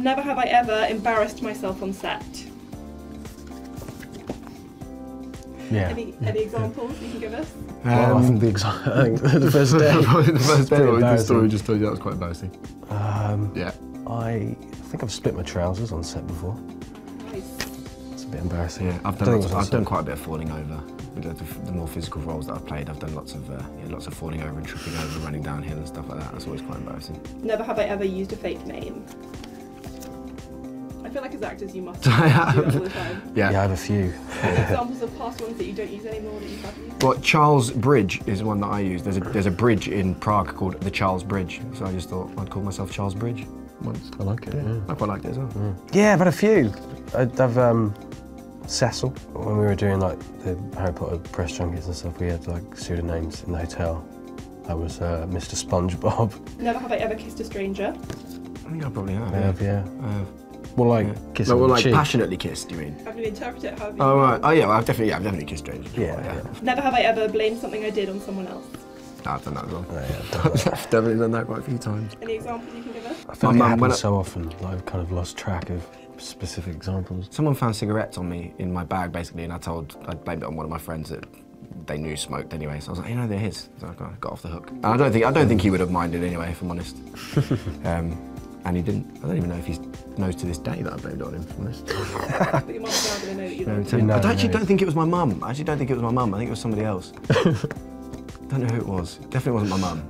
Never have I ever embarrassed myself on set. Yeah. Any, any examples you can give us? well, I think the, exa- I think the first day. Probably the first day, pretty or the story embarrassing. just told you that was quite embarrassing. Um, Yeah. I think I've split my trousers on set before. Nice. It's a bit embarrassing. Yeah, I've done, lots, think it was on I've done quite a bit of falling over. With the, the more physical roles that I've played, I've done lots of uh, yeah, lots of falling over and tripping over, and running downhill and stuff like that. That's always quite embarrassing. Never have I ever used a fake name. I feel like as actors you must I have. that all the time. Yeah, I have a few. Examples of past ones that you don't use anymore that you have used. Well, Charles Bridge is one that I use. There's a there's a bridge in Prague called the Charles Bridge, so I just thought I'd call myself Charles Bridge once. I like it. Yeah, I quite liked it as well. yeah I've had a few. I- I've um, Cecil when we were doing like the Harry Potter press junkets and stuff. We had like pseudonyms in the hotel. I was uh, Mr. SpongeBob. Never have I ever kissed a stranger. I think I probably have. I have, yeah. I have. Well, like Yeah. kissing Well, like cheek. passionately kissed, do you mean? Have you interpreted it however Oh right. Oh yeah. Well, I've definitely yeah, I've definitely kissed strangers. before, Yeah, yeah. Never have I ever blamed something I did on someone else. No, I've done that as well. Oh, yeah, I've done. I've definitely done that quite a few times. Any examples you can give us? I feel My like it when happens I- so often. Like I've kind of lost track of specific examples. Someone found cigarettes on me in my bag basically, and I told I blamed it on one of my friends that they knew smoked anyway. So I was like, you know, they're his. So I got- got off the hook. And I don't think I don't think he would have minded anyway, if I'm honest. um, and he didn't. I don't even know if he knows to this day that I blamed it on him. If I'm. But your mum's now know that you No, lied. tell- No, I actually no. don't think it was my mum. I actually don't think it was my mum. I think it was somebody else. don't know who it was. Definitely wasn't my mum.